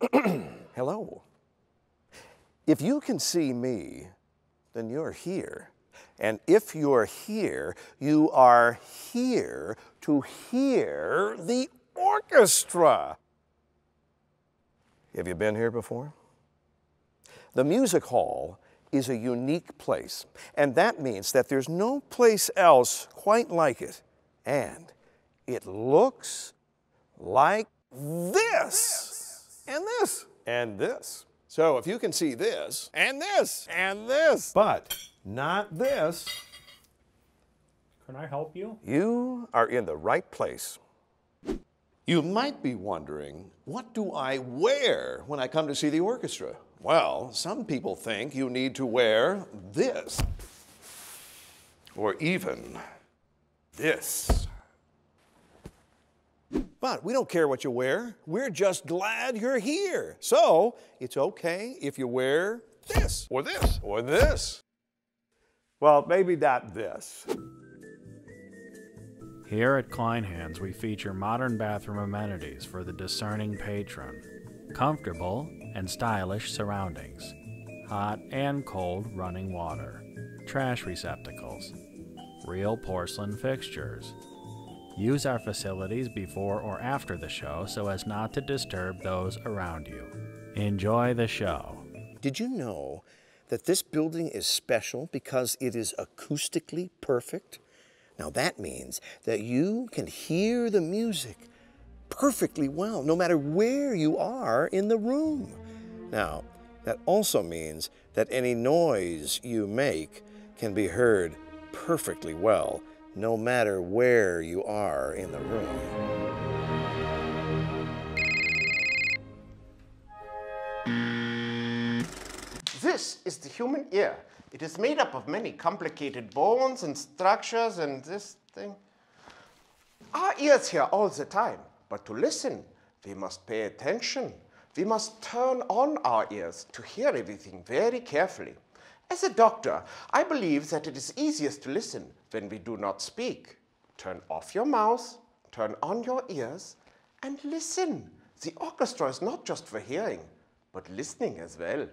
Hello. If you can see me, then you're here. And if you're here, you are here to hear the orchestra. Have you been here before? The music hall is a unique place, and that means that there's no place else quite like it. And it looks like this, this, and this. So if you can see this, and this, and this, but not this, Can I help you? you are in the right place. You might be wondering, what do I wear when I come to see the orchestra? Well, some people think you need to wear this, or even this. But we don't care what you wear. We're just glad you're here. So it's okay if you wear this, or this, or this. Well, maybe not this. Here at Kleinhans, we feature modern bathroom amenities for the discerning patron. Comfortable and stylish surroundings. Hot and cold running water. Trash receptacles. Real porcelain fixtures. Use our facilities before or after the show so as not to disturb those around you. Enjoy the show. Did you know that this building is special because it is acoustically perfect? Now that means that you can hear the music perfectly well, no matter where you are in the room. Now, that also means that any noise you make can be heard perfectly well, no matter where you are in the room. This is the human ear. It is made up of many complicated bones and structures and this thing. Our ears hear all the time, but to listen, we must pay attention. We must turn on our ears to hear everything very carefully. As a doctor, I believe that it is easiest to listen when we do not speak. Turn off your mouth, turn on your ears, and listen. The orchestra is not just for hearing, but listening as well.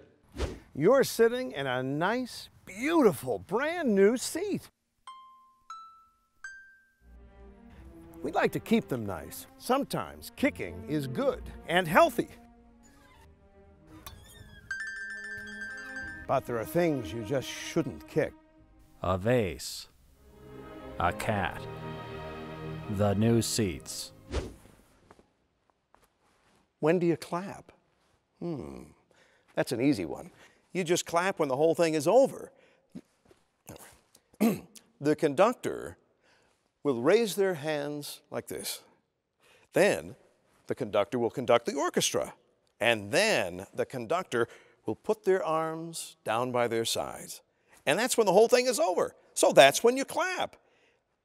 You're sitting in a nice, beautiful, brand new seat. We'd like to keep them nice. Sometimes kicking is good and healthy. But there are things you just shouldn't kick. A vase. A cat. The new seats. When do you clap? Hmm, that's an easy one. You just clap when the whole thing is over. the conductor will raise their hands like this. Then the conductor will conduct the orchestra. And then the conductor will put their arms down by their sides. And that's when the whole thing is over. So that's when you clap.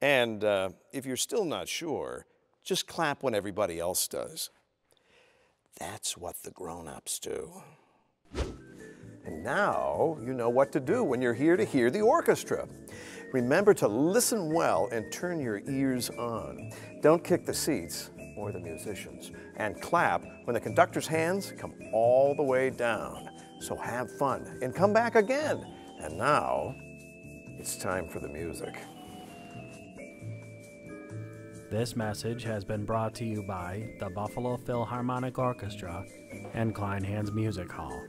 And uh, if you're still not sure, just clap when everybody else does. That's what the grown ups do. And now you know what to do when you're here to hear the orchestra. Remember to listen well and turn your ears on. Don't kick the seats or the musicians. And clap when the conductor's hands come all the way down. So have fun and come back again. And now it's time for the music. This message has been brought to you by the Buffalo Philharmonic Orchestra and Kleinhans Music Hall.